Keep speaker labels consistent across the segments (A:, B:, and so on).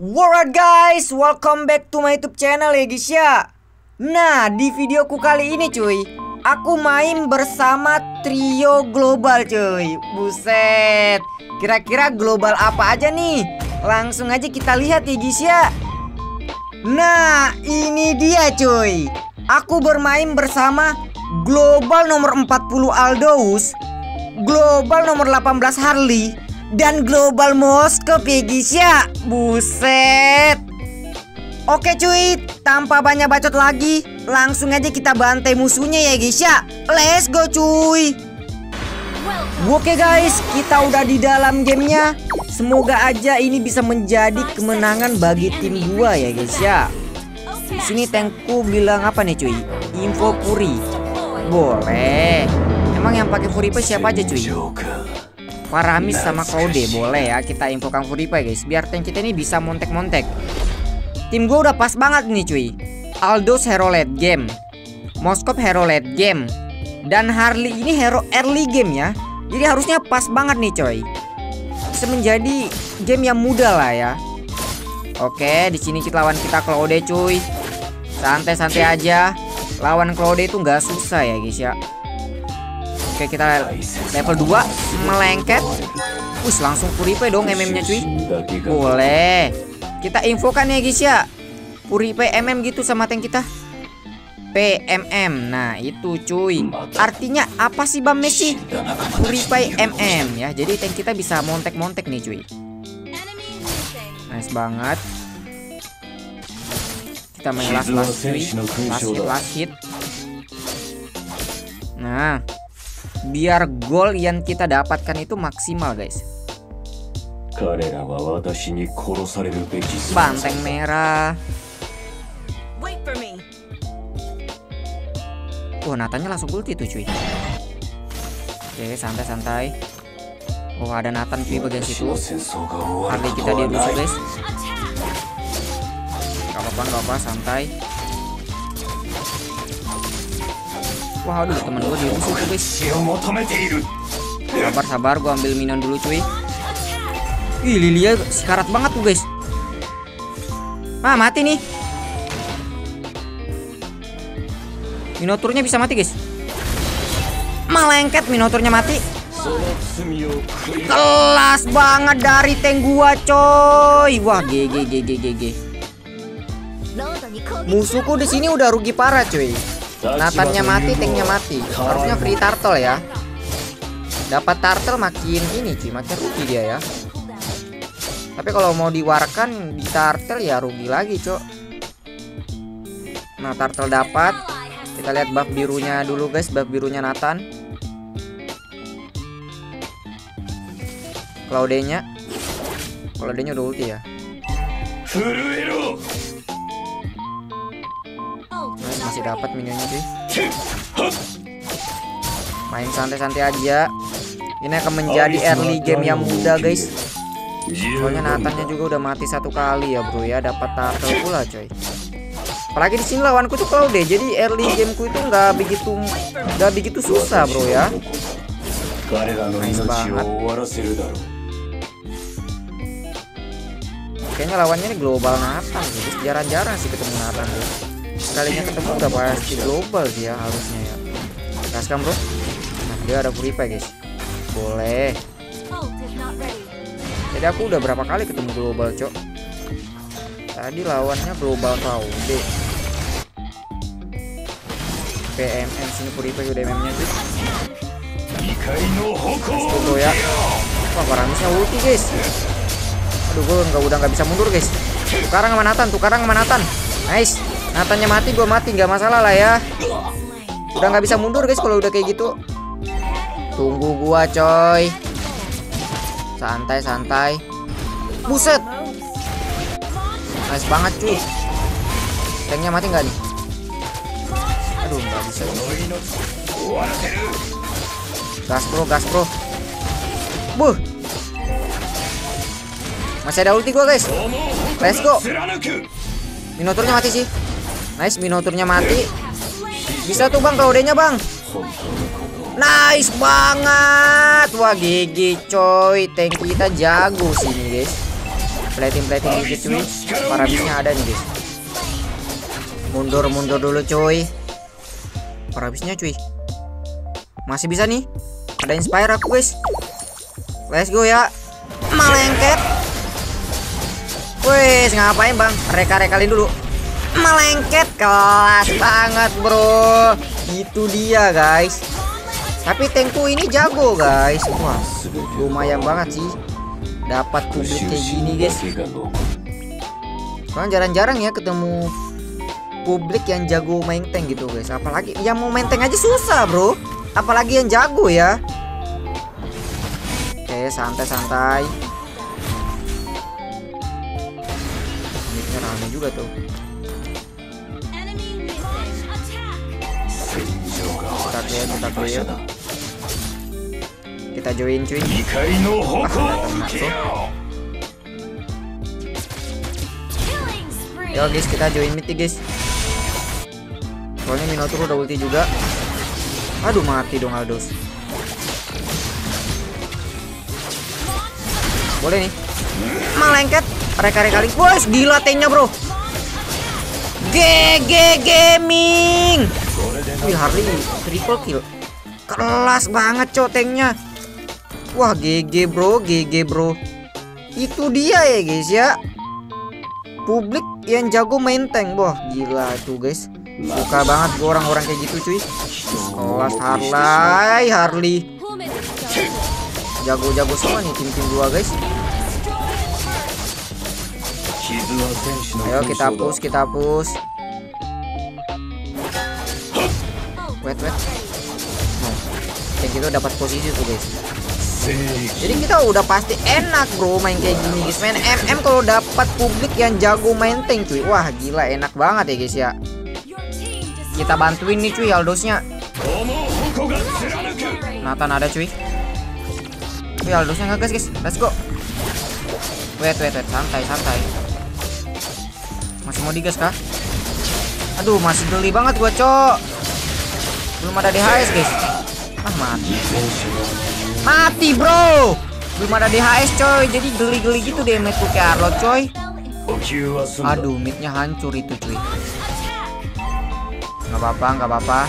A: Alright guys, welcome back to my YouTube channel ya guys ya. Nah, di videoku kali ini cuy, aku main bersama trio global cuy. Buset. Kira-kira global apa aja nih? Langsung aja kita lihat ya guys ya. Nah, ini dia cuy. Aku bermain bersama global nomor 40 Aldous, global nomor 18 Harley, dan global Moskop ya guys ya Buset Oke cuy Tanpa banyak bacot lagi Langsung aja kita bantai musuhnya ya guys ya Let's go cuy Oke guys Kita udah di dalam gamenya Semoga aja ini bisa menjadi kemenangan bagi tim gua ya guys ya di sini tankku bilang apa nih cuy? Info Puri. Boleh. Emang yang pakai Fury siapa aja cuy? Paramis sama Claude boleh ya kita infokan Furipa guys biar tank kita ini bisa montek-montek. Tim gue udah pas banget nih cuy. Aldos hero late game Moskop hero late game dan Harley ini hero early game ya. Jadi harusnya pas banget nih coy. Bisa menjadi game yang mudah lah ya. Oke di sini kita lawan kita Claude cuy. Santai-santai aja. Lawan Claude itu nggak susah ya guys ya Oke kita level 2 Melengket. Wih langsung Puripe dong MM-nya cuy. Boleh. Kita infokan ya guys ya. Puripe MM gitu sama tank kita. PMM Nah itu cuy. Artinya apa sih Bang Messi? Puripe MM ya. Jadi tank kita bisa montek-montek nih cuy. Nice banget. Kita main last last cuy. Last hit last hit. Nah biar gol yang kita dapatkan itu maksimal guys. Banteng merah. Wah Natanya langsung ulti tuh cuy. Oke santai-santai. Oh ada Nathan cuy bagian situ. Harley kita dia musuh guys Gak apa-apa gak apa santai Wah aduh temen gue dirusuh tuh guys Sabar sabar gue ambil minion dulu cuy. Ih Lilia sekarat banget tuh guys. Ah mati nih. Minoturnya bisa mati guys. Melengket Minoturnya mati. Kelas banget dari tank gua coy. Wah GG GG GG Musuhku di sini udah rugi parah cuy Nathannya mati, tanknya mati. Harusnya free turtle ya. Dapat turtle makin ini cuy, makin rugi dia ya. Tapi kalau mau diwarkan di turtle ya rugi lagi, cok. Nah, turtle dapat. Kita lihat buff birunya dulu, guys. Buff birunya Nathan. Claude-nya. Claude-nya udah ulti ya. Masih dapat minionnya cuy main santai-santai aja. Ini akan menjadi early game yang mudah guys. Soalnya Nathannya juga udah mati satu kali ya bro ya. Dapat turtle pula coy. Apalagi di sini lawanku tuh Claude jadi early gameku itu nggak begitu nggak begitu susah bro ya. Nice banget. Kayaknya lawannya ini global Nathan jadi jarang-jarang sih ketemu Nathan bro sekalinya ketemu udah pasti global ya harusnya ya. Gaskan bro? Nah dia ada Puripa guys. Boleh. Jadi aku udah berapa kali ketemu global cok? Tadi lawannya global Raude PMM sini Puripa udah MM nya tuh Tuh ya. Wah Paramisnya ulti guys. Aduh gue nggak udah nggak bisa mundur guys. Tukarang sama Nathan Tukarang sama Nathan. Nice Nathannya mati gue mati nggak masalah lah ya. Udah nggak bisa mundur guys kalau udah kayak gitu. Tunggu gua coy. Santai santai. Buset! Nice banget cuy. Tanknya mati nggak nih? Aduh nggak bisa. Gas bro gas bro. Buh! Masih ada ulti gua guys. Let's go. Minoturnya mati sih Nice Minoturnya mati. Bisa tuh bang Claude-nya bang. Nice banget. Wah GG coy. Tank kita jago sini guys. Plating plating dikit cuy. Paramisnya ada nih guys. Mundur mundur dulu cuy paramisnya cuy. Masih bisa nih. Ada inspire aku guys. Let's go ya. Malengket Wes ngapain bang? Reka-rekalin dulu melengket kelas banget bro. Itu dia guys. Tapi tankku ini jago guys. Wah lumayan banget sih dapat publik kayak gini guys. Kan jarang-jarang ya ketemu publik yang jago main tank gitu guys. Apalagi yang mau main tank aja susah bro. Apalagi yang jago ya. Oke santai-santai. Ini rame juga tuh kita clear. Kita clear kita join cuy. Yo guys kita join mid guys. Soalnya Minotaur udah ulti juga. Aduh mati dong Aldos Boleh nih. Malengket Reka-reka link. Bos gila tanknya bro. GG Gaming Wih Harley triple kill. Kelas banget cotengnya Wah GG bro GG bro. Itu dia ya guys ya. Publik yang jago main tank Wah gila tuh guys. Suka banget gue orang-orang kayak gitu cuy. Kelas Harley Harley. Jago-jago semua nih tim-tim gua guys. Ayo kita push kita push Wait wait. Nah Kayak gitu dapat posisi tuh guys. Jadi kita udah pasti enak bro main kayak gini guys. Main MM kalau dapat publik yang jago main tank cuy. Wah gila enak banget ya guys ya. Kita bantuin nih cuy Aldosnya. Nathan ada cuy. Wih Aldosnya guys guys. Let's go. Wait wait wait. Santai santai. Masih mau digas kah? Aduh masih geli banget gua cok Belum ada DHS guys. Ah mati. Mati bro. Belum ada DHS coy. Jadi geli-geli gitu deh Mate kayak Arlo coy. Aduh midnya hancur itu cuy. Gak apa-apa gak apa-apa.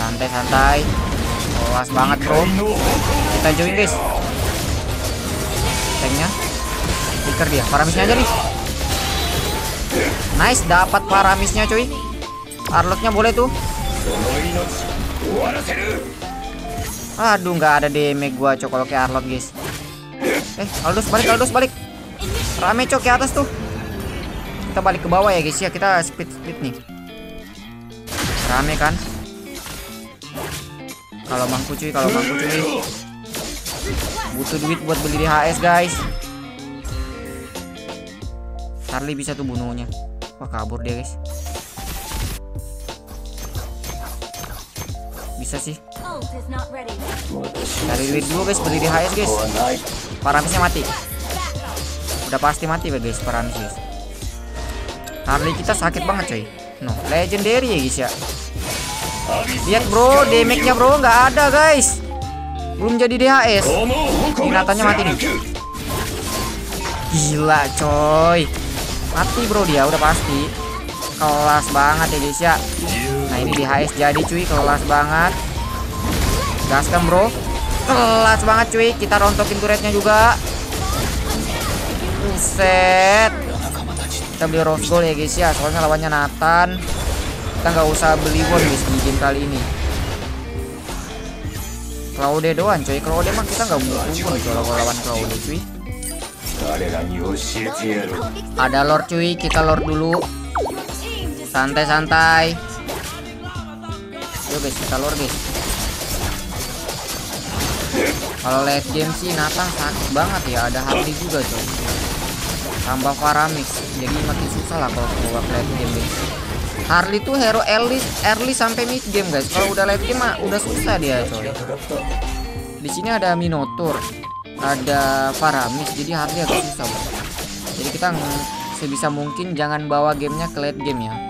A: Santai-santai Kelas banget bro. Kita join guys. Tanknya Stiker dia. Paramisnya aja nih. Nice dapat paramisnya cuy Arloknya boleh tuh Aduh nggak ada damage gua cok kalau kayak Arlot guys. Eh Aldous balik Aldous balik. Rame cok ke atas tuh. Kita balik ke bawah ya guys ya kita speed speed nih. Rame kan? Kalau mangku cuy kalau mangku cuy. Butuh duit buat beli DHS guys. Harley bisa tuh bunuhnya. Wah kabur dia guys. Bisa sih. Cari duit dulu guys beli DHS guys. Paramisnya mati. Udah pasti mati guys Paramis guys. Harley kita sakit banget coy. No, legendary ya guys ya. Lihat bro, damage-nya bro nggak ada guys. Belum jadi DHS. Binatanya mati nih. Gila coy. Mati bro dia udah pasti. Kelas banget ya guys ya. Ini DHS jadi cuy. Kelas banget. Gaskan bro? Kelas banget cuy. Kita rontokin turretnya juga. Buset. Kita beli rose gold ya guys ya. Soalnya lawannya Nathan. Kita nggak usah beli won guys di game kali ini. Claude doang cuy. Claude mah kita nggak butuh won kalau lawan Claude cuy. Ada lord cuy. Kita lord dulu. Santai-santai Yo guys kita lord guys. Kalau late game sih Nathan sakit banget ya. Ada Harley juga coy tambah Faramis. Jadi makin susah lah kalau keluar late game guys. Harley tuh hero early early sampai mid game guys. Kalau udah late game mah udah susah dia coy di sini ada Minotaur ada Faramis. Jadi Harley agak susah jadi kita sebisa mungkin jangan bawa gamenya ke late game ya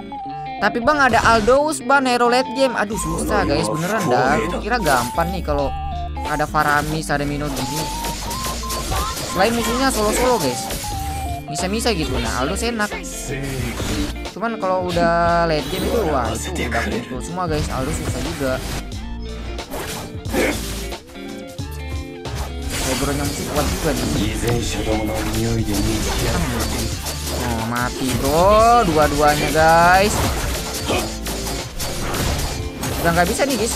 A: tapi bang ada Aldous ban hero late game. Aduh susah guys. Beneran dah. Kira gampang nih kalau ada Faramis, ada Mino gini. selain musuhnya solo-solo guys. Bisa-bisa gitu. Nah Aldo enak. Cuman kalau udah late game itu wah itu udah semua guys. Aldo susah juga. Backgroundnya musuh kuat juga nih Oh mati bro. Dua-duanya guys Udah nggak bisa nih guys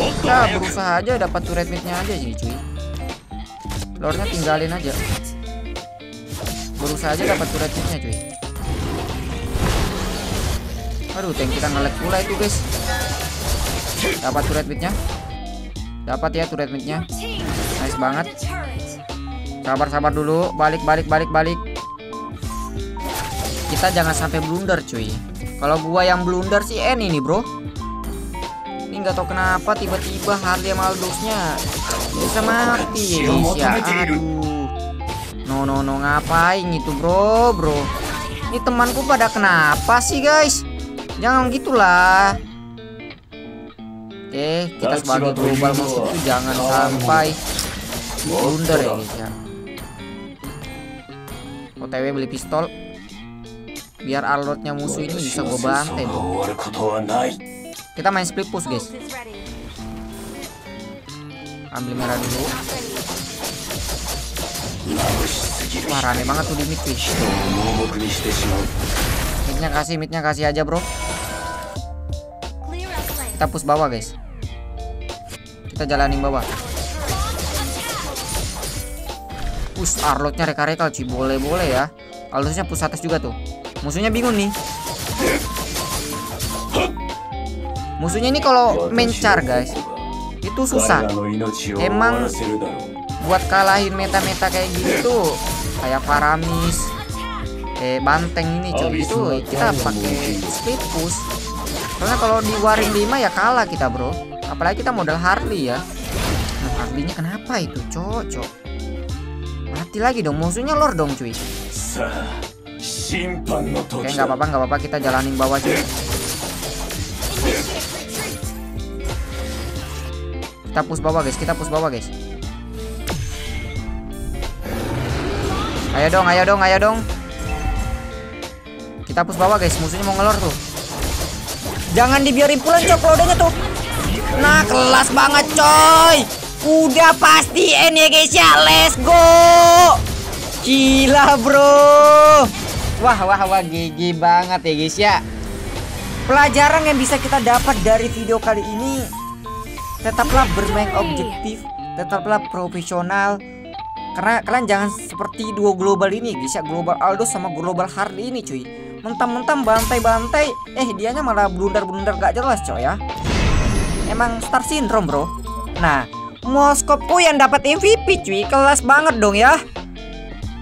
A: Kita berusaha aja dapat turret midnya aja sih cuy. Lordnya tinggalin aja. Berusaha aja dapat turret midnya cuy. Aduh tank kita ngelag pula itu guys Dapat turret midnya Dapat ya turret midnya Nice banget. Sabar sabar dulu. Balik balik balik balik. Kita jangan sampai blunder cuy. Kalau gua yang blunder sih N ini bro nggak tahu kenapa tiba-tiba Harley Maldusnya Bisa mati. Ya guys ya Aduh. No no no ngapain itu bro bro. Ini temanku pada kenapa sih guys? Jangan gitulah. Oke, kita sebagai global musuh itu jangan sampai blunder ya guys ya. OTW beli pistol. Biar alotnya musuh ini bisa gue bantai bro. Kita main split push guys. Ambil merah dulu. Wah rame banget tuh di mid cuy. Midnya kasih, midnya kasih aja bro. Kita push bawah guys. Kita jalanin bawah. Push Arlotnya reka-reka cuy. Boleh-boleh ya. Arlotnya push atas juga tuh. Musuhnya bingung nih. Musuhnya ini kalau mencar guys. Itu susah. Emang buat kalahin meta-meta kayak gitu kayak Paramis eh banteng ini cuy itu kita pakai split push. Karena kalau di waring 5 ya kalah kita bro. Apalagi kita modal Harley ya. Nah Harley-nya kenapa itu? Cocok. Mati lagi dong. Musuhnya lor dong cuy. Oke nggak apa-apa nggak apa-apa. Kita jalanin bawah cuy kita push bawah guys kita push bawah guys ayo dong ayo dong ayo dong kita push bawah guys musuhnya mau ngelor tuh Jangan dibiarin pulang cok lodanya tuh. Nah kelas banget coy. Udah pasti N ya guys ya. Let's go. Gila bro. Wah wah wah GG banget ya guys ya. Pelajaran yang bisa kita dapat dari video kali ini tetaplah bermain objektif, tetaplah profesional. Karena kalian jangan seperti duo global ini guys ya, global Aldo sama global Harley ini cuy. Mentang-mentang bantai-bantai. Eh dianya malah blunder-blunder gak jelas coy ya. Emang star syndrome bro. Nah Moskopku yang dapat MVP cuy. Kelas banget dong ya.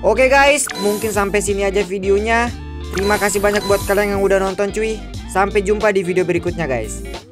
A: Oke guys. Mungkin sampai sini aja videonya. Terima kasih banyak buat kalian yang udah nonton cuy. Sampai jumpa di video berikutnya guys